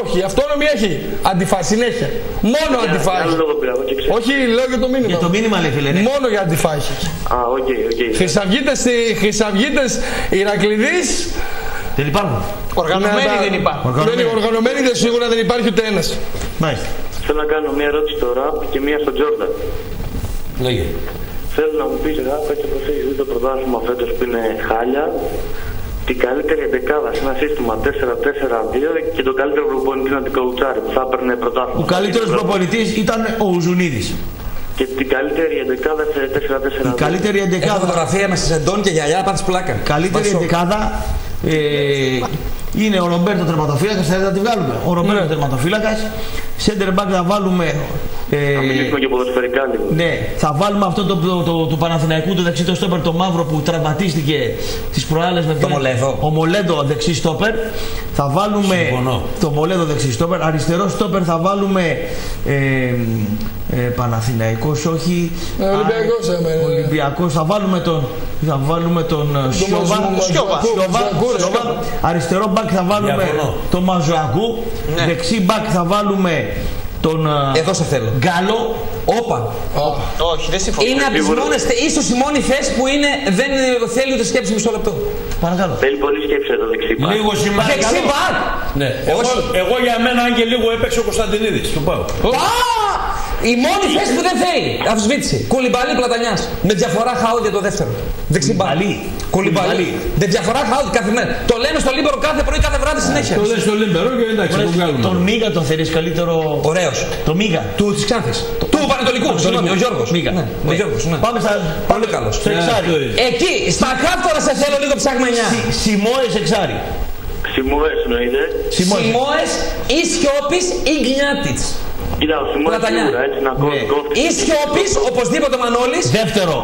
Όχι, αυτόνομη έχει. Αντιφάση συνέχεια. Μόνο αντιφάση. άλλο λόγο πήρα, εγώ και ξέρω. Όχι, λέω για το μήνυμα. Για το μήνυμα λέει φίλε. ναι. Μόνο για αντιφάση. Α, οκ, οκ. Χρυσαυγίτες, Χρυσαυγίτες Ηρακλειδείς Δεν υπάρχουν. Οργανωμένοι δεν υπάρχουν. Δεν είναι οργανωμένοι, δεν σίγουρα δεν υπάρχει ούτε ένας. Μάλιστα. Θέλω να κάνω μια ερώτηση στο ραπ και μια στον Τζόρνταν. Λέγε. Θέλω να μου πεις ραπ έτσι όπως έχεις δει το πρωτάθλημα φέτος που είναι χάλια την καλύτερη εντεκάδα σε ένα σύστημα 4-4-2 και τον καλύτερο προπονητή να την κοουτσάρει που θα έπαιρνε πρωτάθλημα. Ο καλύτερος προπονητής ήταν ο Ουζουνίδης. Και την καλύτερη εντεκάδα σε 4-4-2. Η καλύτερη Έχω εντεκάδα. φωτογραφία με σεντόν και γυαλιά, πάτε πλάκα. Καλύτερη Πασόκ. εντεκάδα ε, είναι ο Ρομπέρτο τερματοφύλακας. Θα τη βγάλουμε. Ο Ρομπέρτο Ναι. τερματοφύλακας. Σέντερ μπακ θα βάλουμε. Να Ε, μιλήσουμε και ποδοσφαιρικά λίγο. ναι, θα βάλουμε αυτό το, το, το, του Παναθηναϊκού το δεξί το στόπερ το μαύρο που τραυματίστηκε τι προάλλες με ποιον- Μολέδο. Ο Μολέδο δεξί στόπερ. Θα βάλουμε Συμφωνώ. το Μολέδο δεξί στόπερ. Αριστερό στόπερ θα βάλουμε ε, ε, Παναθηναϊκός όχι. Ε, Ολυμπιακός, ε, με- Ολυμπιακός. Θα βάλουμε τον, θα βάλουμε τον ε, Σιώβα. Μαζου- Σιώβα. Σιώβα, Μαζουακού, Σιώβα. Σιώβα. Αριστερό μπακ θα βάλουμε Διαφωνώ. τον Μαζουακού. Δεξί μπακ θα βάλουμε τον ε, Εδώ σε θέλω. Γκάλο. Όπα. Όχι, δεν συμφωνώ. Είναι από τι μόνε, ίσως η μόνη θέση που είναι, δεν ε, θέλει ούτε σκέψη μισό λεπτό. Παρακαλώ. Θέλει πολύ σκέψη εδώ δεξί μπακ. Λίγο σημαίνει. Δεξί μπακ! Ναι. Εγώ, εγώ για μένα, αν και λίγο έπαιξε ο Κωνσταντινίδης. Του πάω. Α! Η μόνη θέση που δεν θέλει. Αμφισβήτηση. Κουλιμπαλί πλατανιάς. Με διαφορά χαόδια το δεύτερο. Δεξί μπακ. Κουλιμπαλί. Κουλιμπαλί. Κουλιμπαλί. Με διαφορά χαόδια κάθε μέρα. Το λένε στο Λίμπερο κάθε πρωί, κάθε βράδυ συνέχεια. Το λες στο Λίμπερο και εντάξει, τον βγάλουμε. Τον Μίγα τον θέλεις καλύτερο. Ωραίος. Το Μίγα. Του της Ξάνθης. Του Πανετολικού. Συγγνώμη, ο Γιώργος. Μίγα. Ναι, ο Γιώργος. Ναι. Πάμε στα. Πολύ καλός. Στο εξάρι. αυτό είναι. Εκεί, στα χαφ τώρα σε θέλω λίγο ψάγμενιά. Σιμόε εξάρι. Σιμούες εννοείται. Σιμόε. Σιμόε ή Σιώπη ή Γκνιάτιτ. Κοίτα, ο Σιμούες Πλατανιά. σίγουρα έτσι να κόβει Ναι. κόφτη. Ή Σιώπη, οπωσδήποτε ο Μανώλης. Δεύτερο.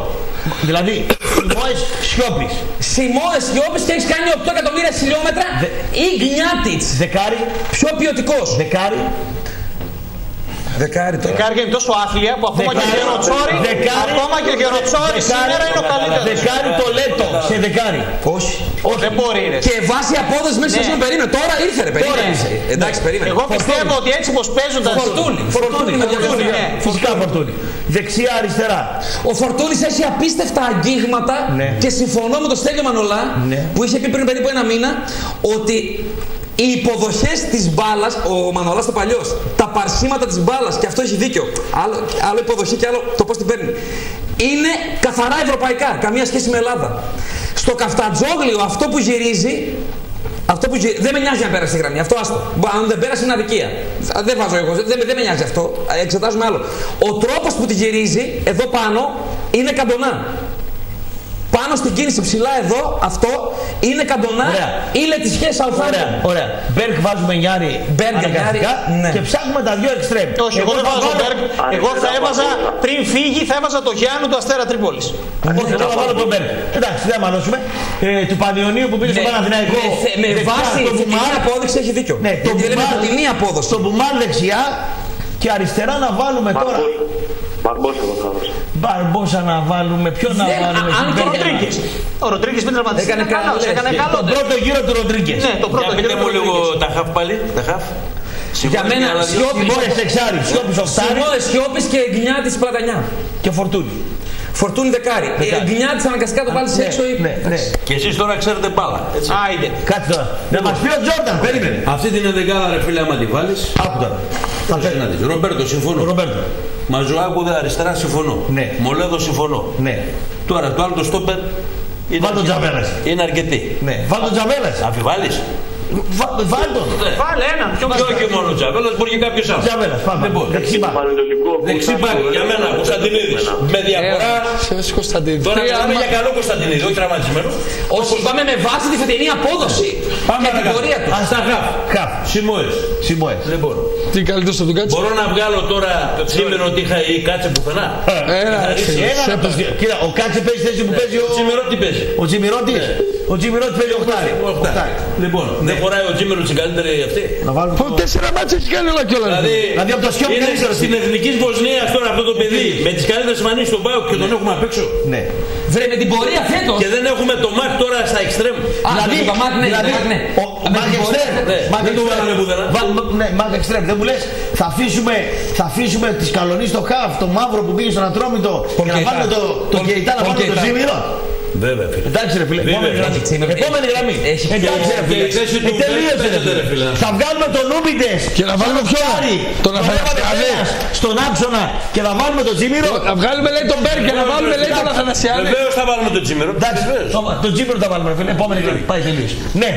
Δηλαδή, Σιμόε Σιώπης. Σιμόε Σιώπης και έχεις κάνει 8 εκατομμύρια χιλιόμετρα. Ή Γκνιάτιτ. Δεκάρι. Πιο ποιοτικός. Δεκάρι. Δεκάρι τώρα. Δεκάρι είναι τόσο άθλια που ακόμα και ο Δεκάρι. Γεροτσόρη, Δεκάρι. ακόμα και ο Γεροτσόρη σήμερα είναι ο καλύτερος. Δεκάρι το λέτο. Σε δεκάρι. Όχι. Δεν μπορεί ρε. Και βάσει απόδοσης μέσα Ναι. σε περίμενε. Τώρα ήρθε ρε. Περίμενε. ήρθε. Εντάξει, περίμενε. Εγώ πιστεύω ότι έτσι πως παίζουν τα Φορτούνη. Φορτούνη με διαφορά. Ναι. Φυσικά φορτούνι. Δεξιά αριστερά. Ο Φορτούνης έχει απίστευτα αγγίγματα Ναι. και συμφωνώ με τον Στέλιο Μανολά Ναι. που είχε πει πριν περίπου ένα μήνα ότι οι υποδοχές της μπάλας, ο Μανολάς το παλιός, τα παρσίματα της μπάλας, και αυτό έχει δίκιο. Άλλο, άλλο υποδοχή και άλλο το πώς την παίρνει. Είναι καθαρά ευρωπαϊκά, καμία σχέση με Ελλάδα. Στο καφτατζόγλιο αυτό που γυρίζει, αυτό που γυ- δεν με νοιάζει αν πέρασε η γραμμή. Αυτό άστο. Μπα- Αν δεν πέρασε είναι αδικία. Α, Δεν βάζω εγώ. Δεν, δεν με νοιάζει αυτό. Α, Εξετάζουμε άλλο. Ο τρόπος που τη γυρίζει εδώ πάνω είναι καντονά. Πάνω στην κίνηση ψηλά εδώ, αυτό είναι καντονά. Ωραία. Είναι τη σχέση Ωραία, αλφα. ωραία. Μπέρκ βάζουμε Νιάρη Μπέρκ, αναγκαστικά Νιάρη, ναι. και ψάχνουμε τα δύο εξτρέμ. Όχι, εγώ δεν θα βάζω βάλω- Μπέρκ. Εγώ θα έβαζα πριν φύγει, θα έβαζα το Γιάννου του Αστέρα Τρίπολης. Όχι, εγώ θα βάλω τον Μπέρκ. Εντάξει, δεν μαλώσουμε. Ε, του Πανιωνίου που πήγε στο Παναθηναϊκό. με, θε- με δεξιά, βάση τον την Μπουμάρ. απόδειξη έχει δίκιο. Ναι, τον Γιατί λέμε Μπουμάρ- φωτεινή απόδοση. Στον Μπουμάρ δεξιά και αριστερά να βάλουμε τώρα. Μπαρμπόσα εγώ θα δώσω. Μπαρμπόσα να βάλουμε. Ποιο να Δεν- βάλουμε. αν στην και ο Μπέρκ. Ροντρίγκες. Ο Ροντρίγκες μην τραυματιστεί. Έκανε Έκανε καλός, καλές. έκανε καλό. Τον πρώτο γύρο του Ροντρίγκε. Ναι, το πρώτο Για πείτε γύρο μου του λίγο Ροντρίγκες. τα χαφ πάλι. Τα χαφ. Για μένα Σιώπη, Σιμώνε εξάρι. Σιώπης οφτάρι Σιμώνε Σιώπης και Γκνιάτης πλατανιά. και φορτούνι. Φορτούνι δεκάρι. Δεκάρι. Ε, Γκνιάτης αναγκαστικά το βάλεις Ναι, έξω ή. Ναι, ναι. Και εσείς τώρα ξέρετε μπάλα. Έτσι. Άιντε. Κάτσε τώρα. Να μας πει ο Τζόρνταν, περίμενε. Αυτή την ενδεκάδα ρε φίλε άμα τη βάλεις. Άκου τώρα. Τα πώς να θέλω. δεις. Ρομπέρτο συμφωνώ. Ρομπέρτο. Μαζουάκου δε αριστερά συμφωνώ. Ναι. Μολέδο συμφωνώ. Ναι. Τώρα το άλλο το στόπερ είναι, Βάλ τον Τζαβέλας. είναι αρκετή. Ναι. Βάλ τον Τζαβέλας. Αμφιβάλλεις. Βάλ τον. Βάλε έναν. Ποιο Και όχι μόνο ο Τζαβέλας, μπορεί και κάποιος άλλος. Τζαβέλα. Πάμε. Λοιπόν, Δεξί μπακ. Πανετολικό. Δεξί μπακ για μένα, Κωνσταντινίδης. Με διαφορά. Σε Κωνσταντίνη. Τώρα μιλάμε για καλό Κωνσταντινίδη, όχι τραυματισμένο. Όχι, πάμε με βάση τη φετινή απόδοση. Πάμε και την πορεία τους. Ας τα χαφ. Χαφ. Σιμόες. Σιμόε. Λοιπόν, Τι καλύτερος θα του κάτσεις; μπορώ να βγάλω τώρα σήμερα ότι είχα ή κάτσε πουθενά. Ένα, Ευχαρίστηση. Ένα από τους δύο. Κοίτα, ο Κάτσε παίζει θέση που παίζει ο. Σήμερα τι παίζει. Ο Τζιμιρότη. Ο Ο Τζιμιρότη παίζει οχτάρι. Οχτάρι. Λοιπόν, Δεν χωράει ο Τζίμερο στην καλύτερη αυτή. να βάλουμε Πω, το- Τέσσερα μάτια έχει κάνει όλα κιόλας. Δηλαδή, Δηλαδή, από το Σιόπ είναι καλύτερο στην εθνική Βοσνίας τώρα αυτό το παιδί με τις καλύτερες μανίε στον Πάο και τον έχουμε απ' έξω. Ναι. Βρε με την πορεία φέτος. Και δεν έχουμε το Μακ τώρα στα εξτρέμ. Α, δηλαδή, το Μακ, ναι, δηλαδή, το Μακ, ναι. ο- ο Με Μακ την πορεία, Εξτρέμ, ναι. Μακ Δεν το Εξτρέμ. βάλαμε πουθενά. Βα- μ- Ναι, Μακ Εξτρέμ. Δεν μου λες, θα αφήσουμε, θα αφήσουμε τη σκαλονή στο χαφ, το μαύρο που πήγε στον Ατρόμητο και να Κεϊτά. βάλουμε το, το Πολ- Κεϊτά, να Πολ βάλουμε το Κεϊτά. Ζήμηρο. Βέβαια, φίλε. Εντάξει ρε φίλε, Βέβαια, επόμενη γραμμή. Τσίμερο. Επόμενη γραμμή. Έχει Εντάξει ρε και φίλε. η θέση του Ε, τελείωσε, δεν ρε παίζεται, ρε φίλε. Θα βγάλουμε τον Νούμπιντες Και να βάλουμε ποιον; Τον έβαλε Αθανασιάδη. ένας στον άξονα και θα βάλουμε τον Τζίμηρο. Να βγάλουμε λέει τον Μπέρ και να βάλουμε λέει τον Αθανασιάδη. Βεβαίως θα βάλουμε τον Τζίμερο. Εντάξει, Βεβαίως. το- τον Τζίμηρο θα βάλουμε ρε φίλε, επόμενη γραμμή. Πάει τελείως. Ναι,